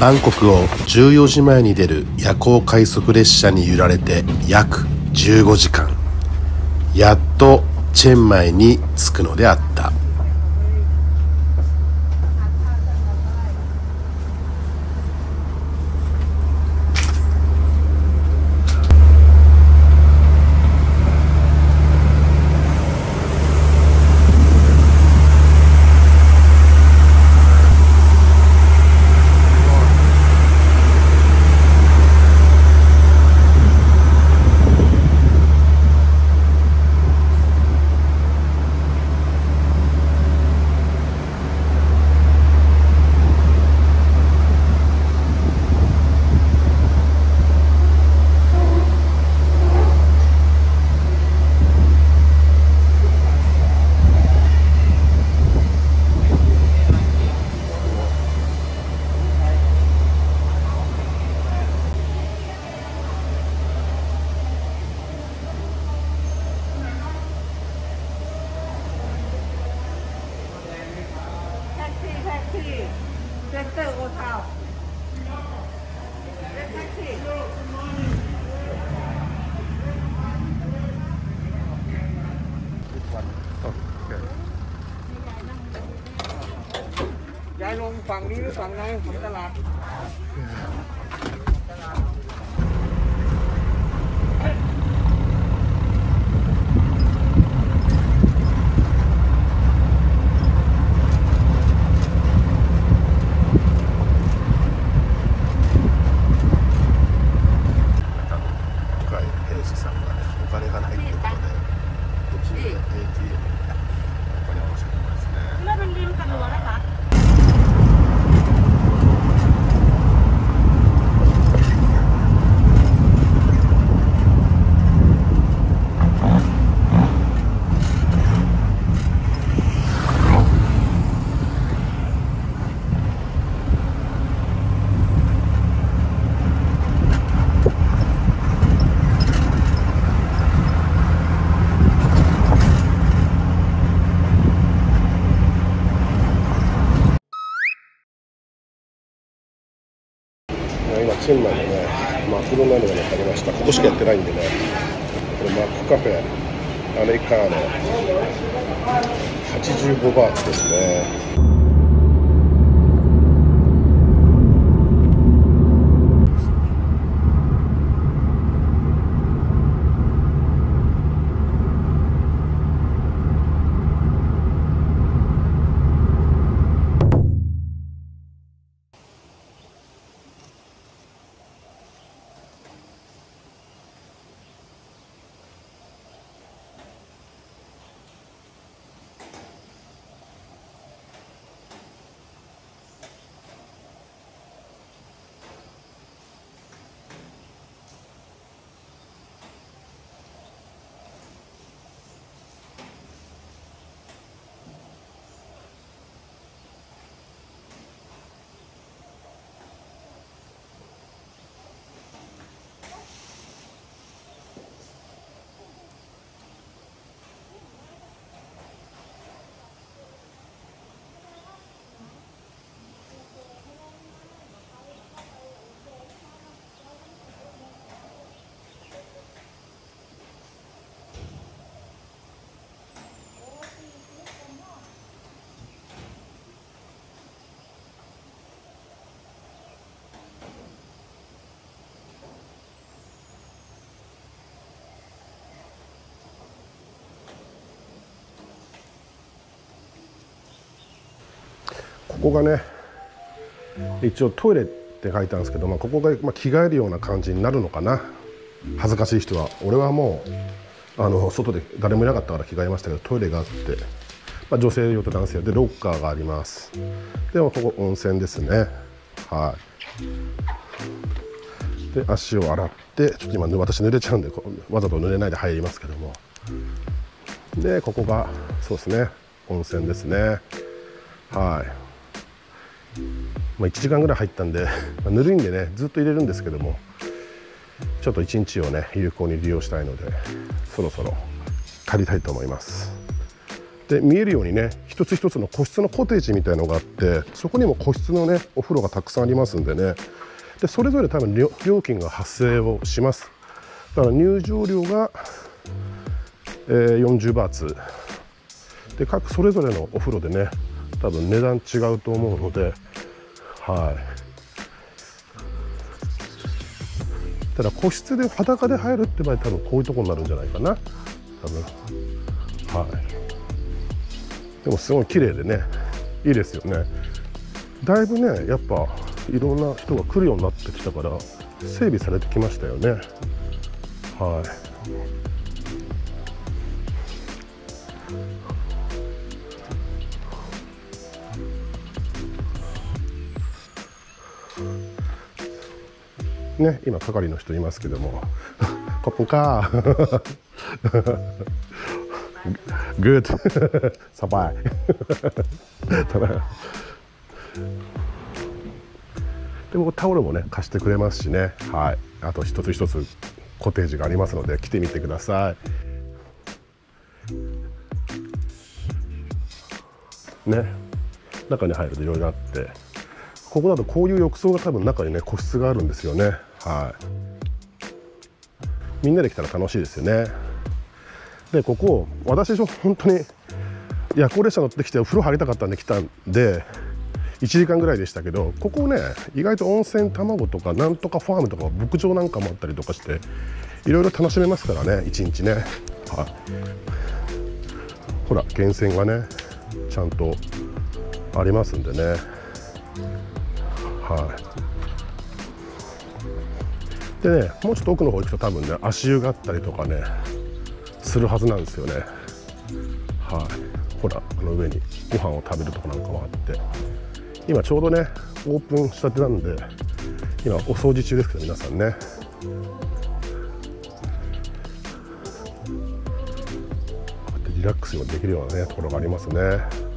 バンコクを14時前に出る夜行快速列車に揺られて約15時間。やっとチェンマイに着くのであった。 ฝั่งนี้หรือฝั่งไหนของตลาด 今チェンマイでねマクドナルドに入りました。ここしかやってないんでねこれマックカフェアメリカーノ85バーツですね。ここがね一応トイレって書いてあるんですけど、まあ、ここがま着替えるような感じになるのかな。恥ずかしい人は。俺はもうあの外で誰もいなかったから着替えましたけどトイレがあって、まあ、女性用と男性用。でロッカーがあります。でもここ温泉ですね。はい。で足を洗ってちょっと今私濡れちゃうんでわざと濡れないで入りますけども。でここがそうですね。温泉ですね。はい。まあ、1時間ぐらい入ったんで、まあ、ぬるいんでねずっと入れるんですけどもちょっと1日をね有効に利用したいのでそろそろ帰りたいと思います。で見えるようにね一つ一つの個室のコテージみたいのがあってそこにも個室のねお風呂がたくさんありますんでね。でそれぞれ多分料料金が発生をします。だから入場料が、えー40バーツ。で各それぞれのお風呂でね多分値段違うと思うのではい。ただ個室で裸で入るって場合多分こういうとこになるんじゃないかな。多分。はい。でもすごい綺麗でね。いいですよね。だいぶねやっぱいろんな人が来るようになってきたから整備されてきましたよね。はい。ね今係の人いますけども「コップンか。ー」グッドサバイ。でもタオルもね貸してくれますしね。はい。あと一つ一つコテージがありますので来てみてください。ね。中に入るといろいろあって。ここだとこういう浴槽が多分中にね個室があるんですよね。はい。みんなで来たら楽しいですよね。でここ私本当に夜行列車乗ってきてお風呂入りたかったんで来たんで1時間ぐらいでしたけどここね意外と温泉卵とかなんとかファームとか牧場なんかもあったりとかしていろいろ楽しめますからね1日ね、はい、ほら源泉がねちゃんとありますんでね。はい。でねもうちょっと奥の方行くと多分ね足湯があったりとかねするはずなんですよね。はい。ほらあの上にご飯を食べるとこなんかもあって。今ちょうどねオープンしたてなんで今お掃除中ですけど皆さんね。こうやってリラックスができるようなねところがありますね。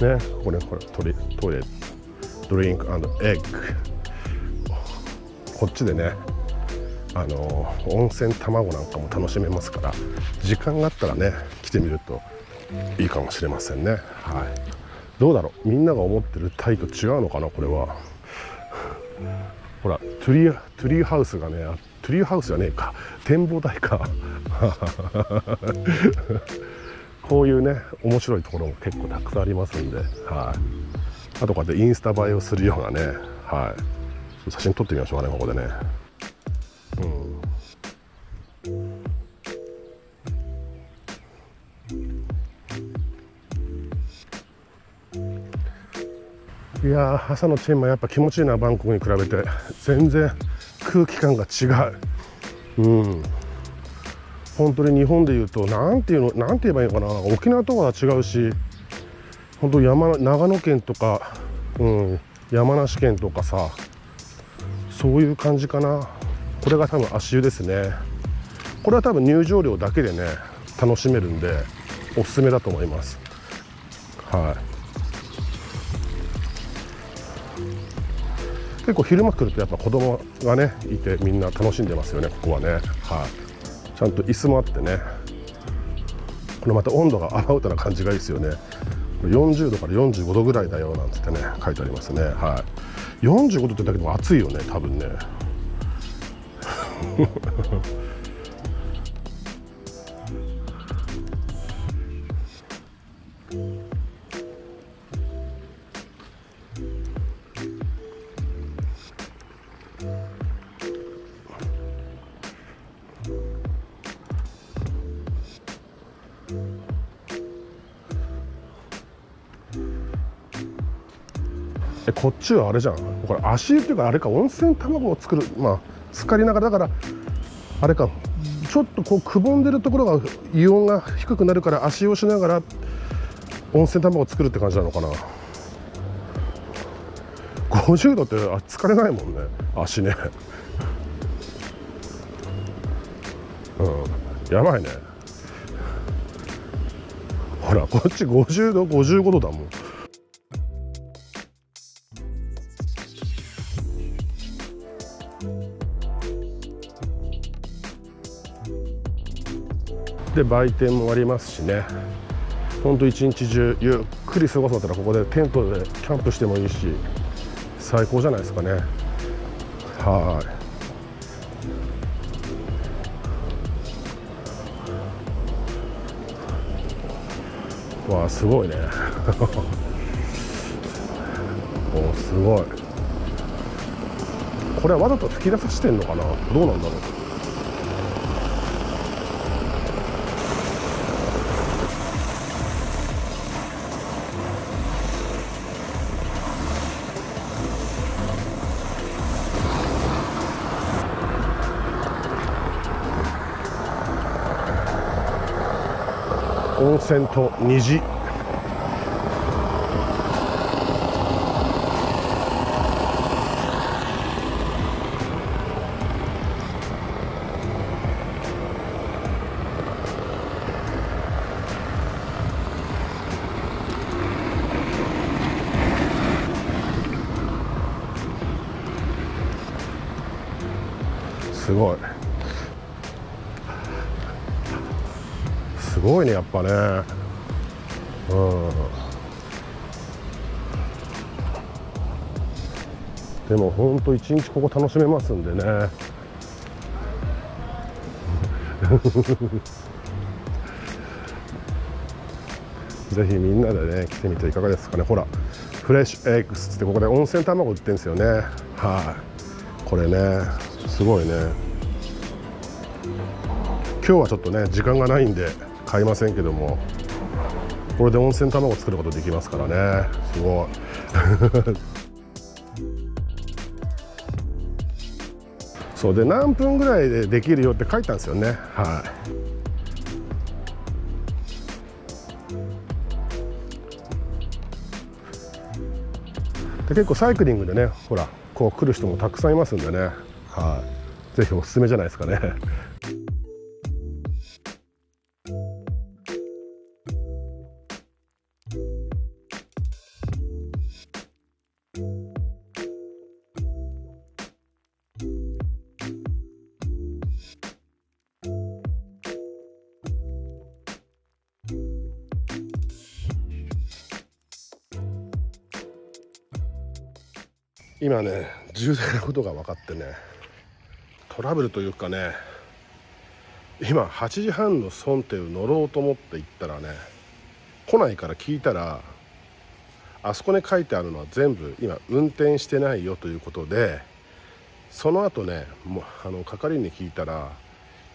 ね。ここねこれトイレ。ドリンクエッグ。こっちでね。あの温泉卵なんかも楽しめますから時間があったらね来てみるといいかもしれませんね。はい。どうだろう？みんなが思ってるタイと違うのかな？これは。ほらトゥリートゥリーハウスがねトゥリーハウスじゃねえか。展望台か。こういうね面白いところも結構たくさんありますんで、はい、あとこうやってインスタ映えをするようなね、はい、写真撮ってみましょうかねここでね。いや朝のチェンマやっぱ気持ちいいなバンコクに比べて。全然空気感が違う。うん。本当に日本でいうとなんていうのなんて言えばいいのかな。沖縄とは違うし本当山長野県とか、うん、山梨県とかさそういう感じかな。これが多分足湯ですね。これは多分入場料だけでね楽しめるんでおすすめだと思います。はい。結構昼間来るとやっぱ子供がねいてみんな楽しんでますよねここはね。はい。ちゃんと椅子もあってね。これまた温度がアバウトな感じがいいですよね。40度から45度ぐらいだよなんつってね書いてありますね。はい。45度ってだけでも暑いよね多分ね。えこっちはあれじゃん。これ足湯っていうかあれか温泉卵を作る。まあ浸かりながらだからあれか。ちょっとこうくぼんでるところがイオンが低くなるから足湯をしながら温泉卵を作るって感じなのかな。50度ってあ疲れないもんね。足ね。うん。やばいね。ほらこっち50度55度だもん。で売店もありますしね。ほんと一日中ゆっくり過ごすんだったらここでテントでキャンプしてもいいし最高じゃないですかね。はい。わあすごいね。おすごい。これはわざと吹き出さしてんのかな？どうなんだろう。温泉と虹。すごいねやっぱね。うん。でもほんと一日ここ楽しめますんでね。ぜひみんなでね来てみていかがですかね。ほらフレッシュエッグスってここで温泉卵売ってるんですよね。はい。これねすごいね。今日はちょっとね時間がないんで。買いませんけどもこれで温泉卵作ることできますからね。すごい。そうで何分ぐらいでできるよって書いたんですよね。はい。で結構サイクリングでねほらこう来る人もたくさんいますんでね。はい。ぜひおすすめじゃないですかね。今ね重大なことが分かってねトラブルというかね今8時半のソンテウ乗ろうと思って行ったらね来ないから聞いたらあそこに書いてあるのは全部今運転してないよということでその後ねもうあの係員に聞いたら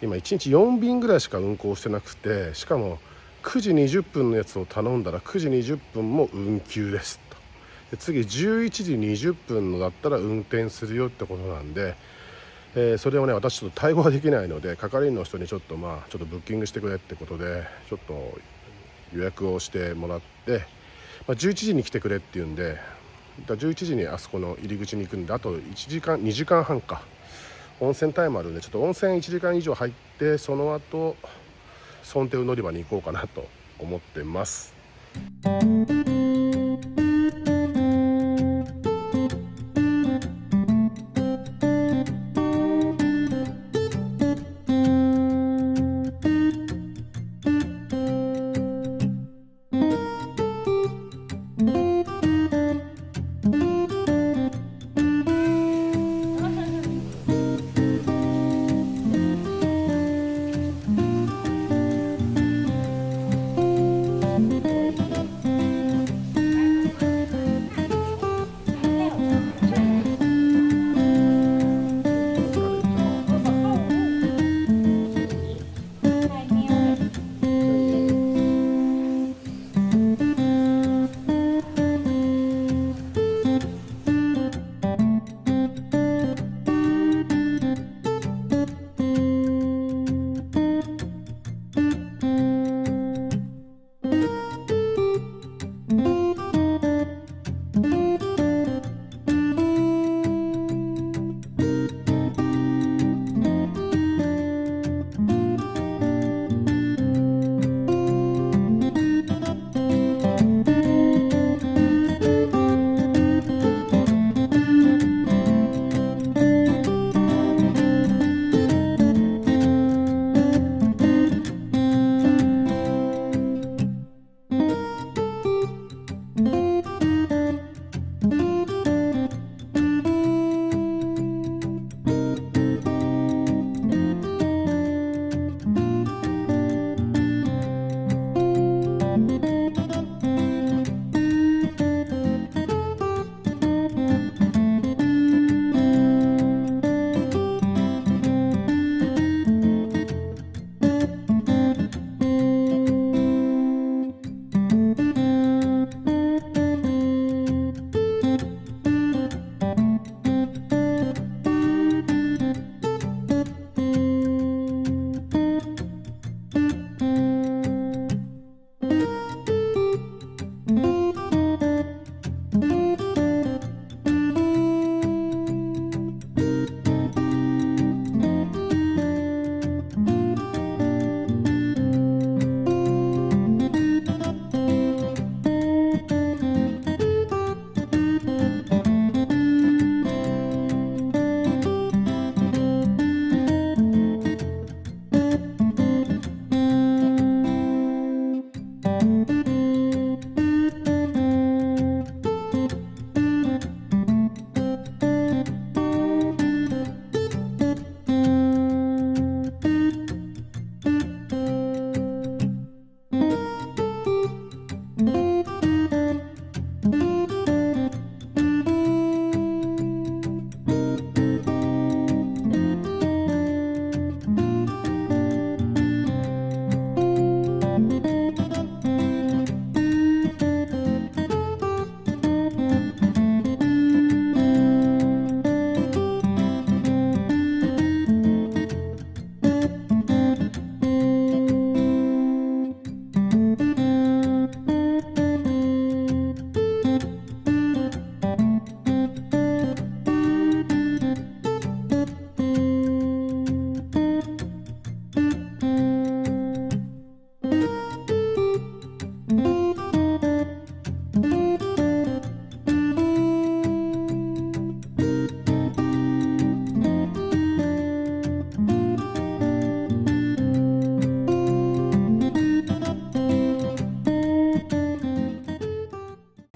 今1日4便ぐらいしか運行してなくてしかも9時20分のやつを頼んだら9時20分も運休ですで次11時20分のだったら運転するよってことなんで、えーそれをね私ちょっと対応ができないので係員の人にちょっとまあちょっとブッキングしてくれってことでちょっと予約をしてもらって、まあ、11時に来てくれっていうんでだ11時にあそこの入り口に行くんであと1時間2時間半か。温泉タイムあるんでちょっと温泉1時間以上入ってその後ソンテウ乗り場に行こうかなと思ってます。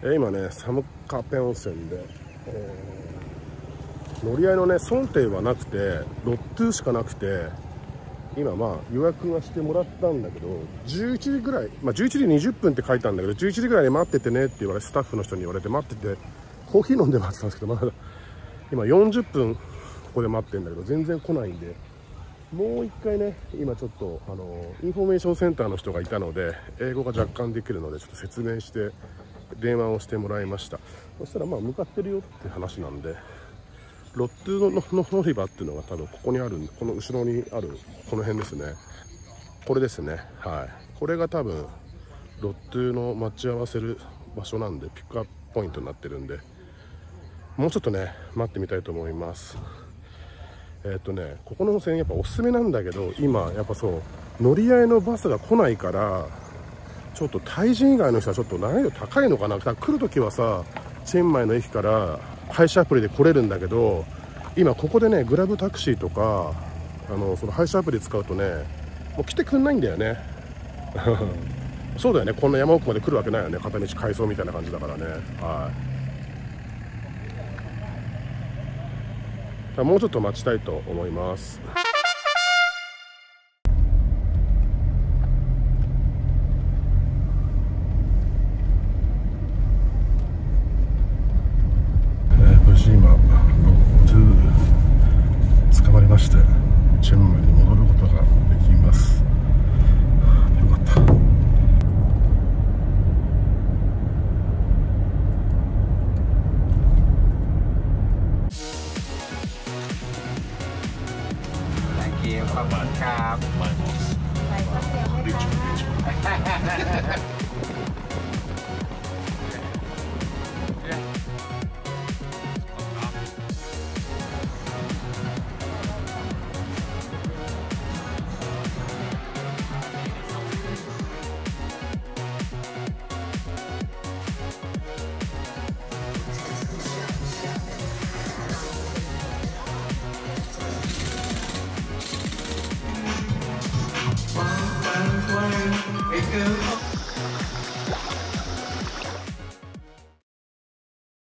今ねサンカムペーン温泉で、えー乗り合いのねソンテウはなくてロットゥーしかなくて今まあ予約はしてもらったんだけど11時ぐらい、まあ、11時20分って書いたんだけど11時ぐらいで待っててねって言われスタッフの人に言われて待っててコーヒー飲んで待ってたんですけどまだ今40分ここで待ってるんだけど全然来ないんでもう一回ね今ちょっとあのインフォメーションセンターの人がいたので英語が若干できるのでちょっと説明して電話をしてもらいました。そしたらまあ向かってるよって話なんでロットゥのの乗り場っていうのが多分ここにあるこの後ろにあるこの辺ですね。これですね。はい。これが多分ロットゥの待ち合わせる場所なんでピックアップポイントになってるんでもうちょっとね待ってみたいと思います。えっとねここの温泉やっぱおすすめなんだけど今やっぱそう乗り合いのバスが来ないからちょっとタイ人以外の人はちょっと難易度高いのかな。か来るときはさチェンマイの駅から配車アプリで来れるんだけど今ここでねグラブタクシーとかあのその配車アプリ使うとねもう来てくんないんだよね。そうだよね。こんな山奥まで来るわけないよね。片道改装みたいな感じだからね。はい。だからもうちょっと待ちたいと思います。Ha ha ha!